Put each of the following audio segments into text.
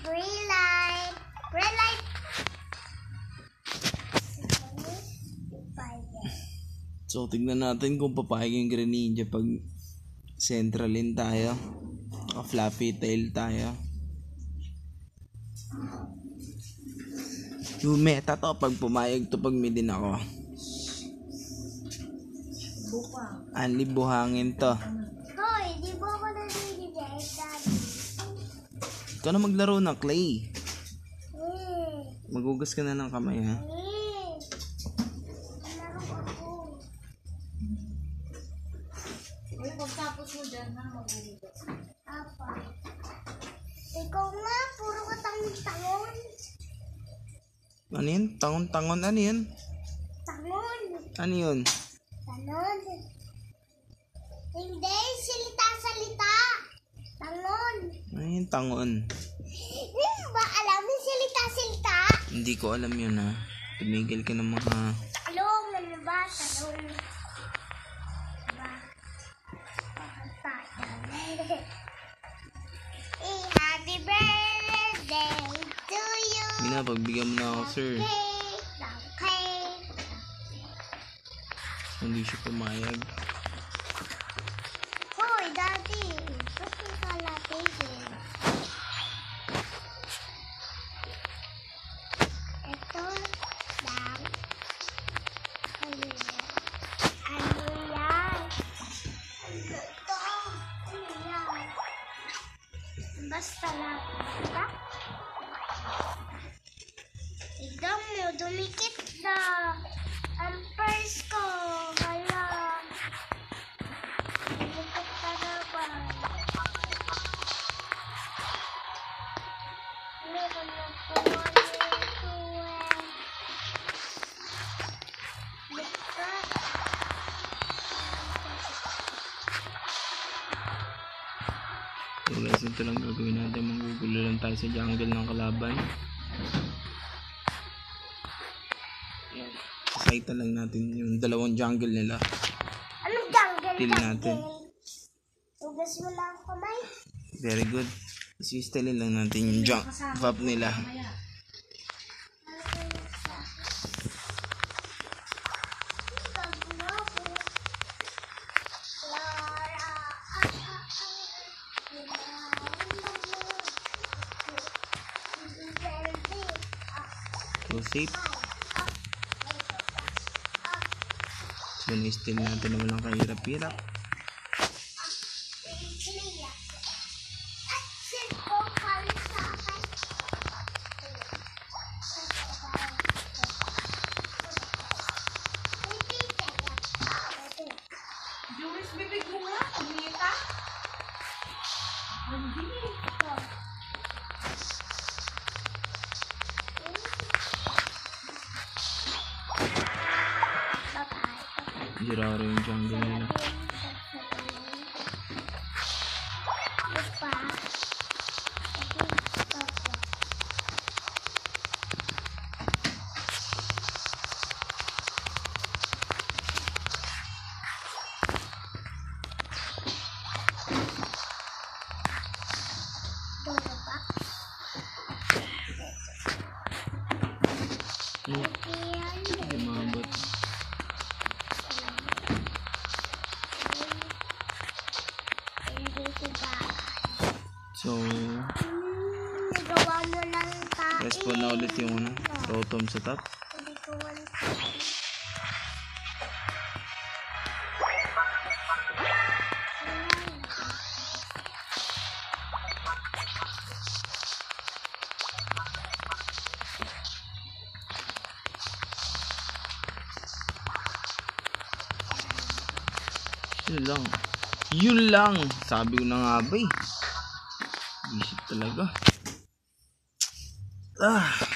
Green light. Red light. So, tignan natin kung papayag yung Green Ninja pag centralin tayo. O fluffy tail tayo. Yung meta to pag pumayag to pag may din ako. Anli buhangin to. Ikaw na maglaro ng clay. Magugas ka na ng kamay ha. pagtapos mo dyan, ha, maguligas. Apa. Ikaw nga, puro ka tangon-tangon. Ano yun? Tangon-tangon ano yun? Tangon. Ano yun? Tangon. Hindi, salita-salita. Tangon. Ano yun tangon? Hindi ba alam yung salita-salita? Hindi ko alam yun ha. Tumigil ka ng mga... Talong, ano ba? Talong. Talong. Eh, happy birthday to you. Hindi na, pagbigyan mo na ako sir. Cake. Hindi siya pumayag. Dumikit na. Ang purse ko. Hala. Dumikit na naman. Meron na po nito eh. Lipat. So guys, ito lang gagawin natin. Manggugulo lang tayo sa jungle ng kalaban. Sakita lang natin yung dalawang jungle nila. Anong jungle Till natin. Tugas mo lang ang kamay. Very good. Isistelin lang natin yung junk pop nila. So safe. So na-steal natin na walang kahirap-hirap. Juris, Giraro yung jungle respawn na ulit yung ano, rotom sa top. Yun lang. Yun lang. Sabi ko na nga ba eh. Visit talaga. Ugh.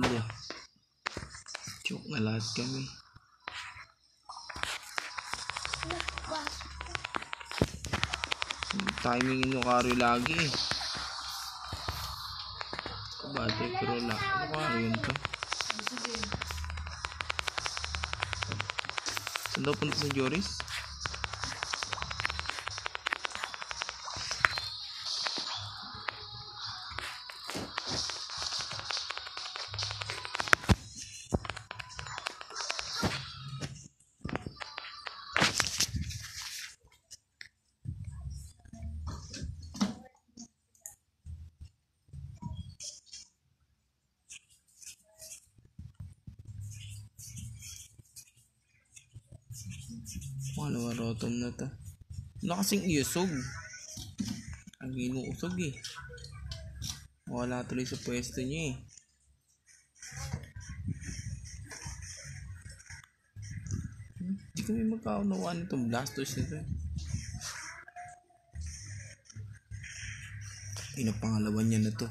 Hindi. Joke na lahat kami. Timing nyo karo lagi eh. Kabate pero la. Ano karo yun to? Saan daw punta si Joris? Nga rotom na to? Wala kasing iusog. Ang inuusog eh. Wala tuloy sa pwesto niya eh. Hmm, Hindi kami magkaunawaan nitong Blastoise nito eh. Pinapangalawan niya na to.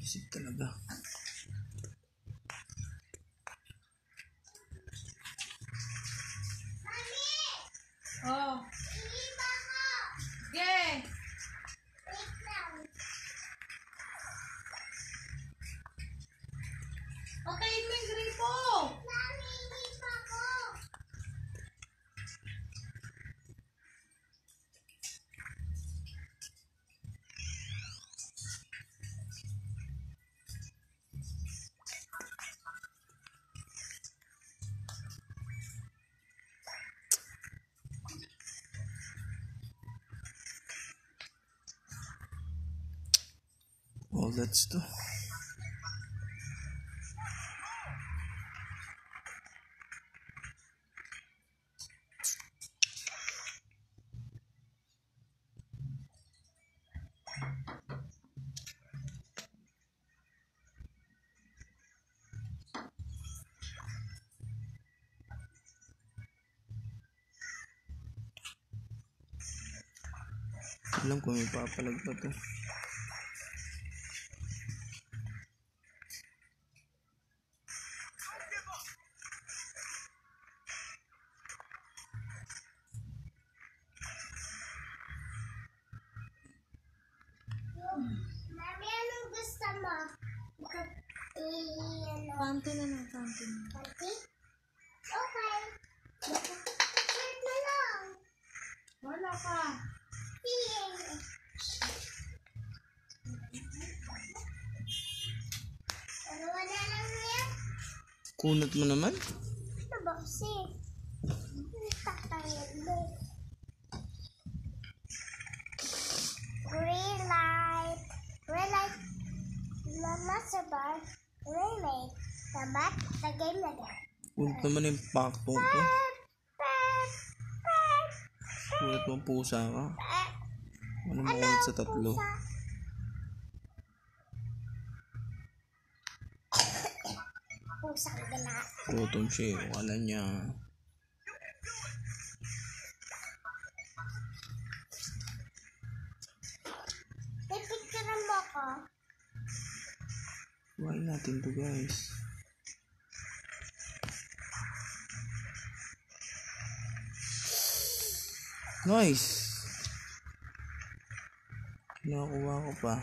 Isip talaga. Oh, that's to. Alam ko may papalag pa to. Mami, anong gusto mo? I-ano? Panty na lang, panty na. Panty? Okay. Shirt na lang. Wala ka. Sige. Ano wala lang yan? Kunot mo naman? Ano ba kasi? Tatangin mo. Green light. Green light. Mama sa bar. Green light. Sabat. Lagay na yan. Kunot naman yung pakto to. Pep, pep, pep, Kunot mo pusa ka. Ano mo kunot sa tatlo? Pusa. Pusang gala. Rotom siya eh. Wala niya. Pipicturean mo ko. Why natin to guys? Nice! Nakuha ko pa.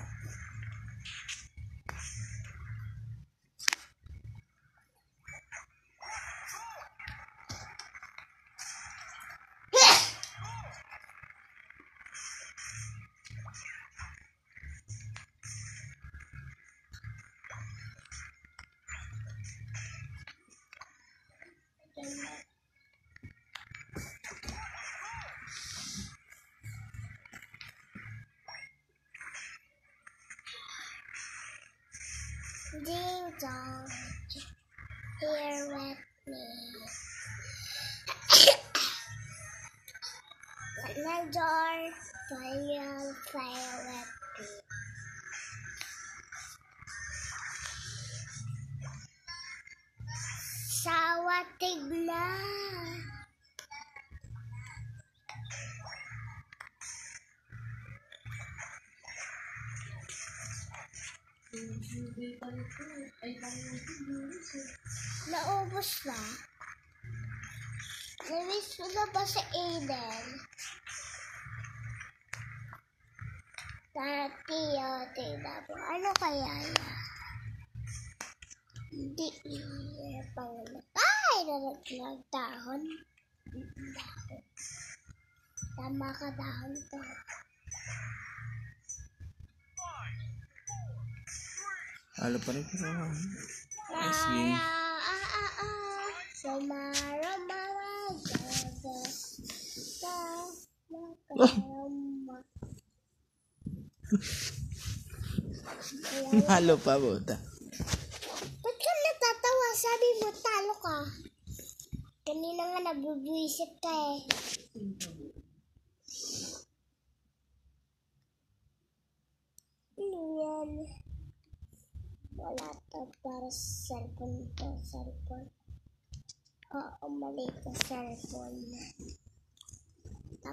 down here with me. Let my door play on fire with me. Sawa tignan! Naubos na. Namiss mo na ba si Aiden? Dati, o, tingnan mo. Ano kaya yan? Hindi iya pang Ay! Nalaglag dahon. Dahon. Tama ka dahon to. Halo pa rin ko mama, gaga. Tomorrow, Halo pa, buta. Ba't ka natatawa? Sabi mo, talo ka. Kanina nga nabubuisit ka eh. Ano yan? Wala to para sa cellphone to. Cellphone. Oo, mali ka cellphone.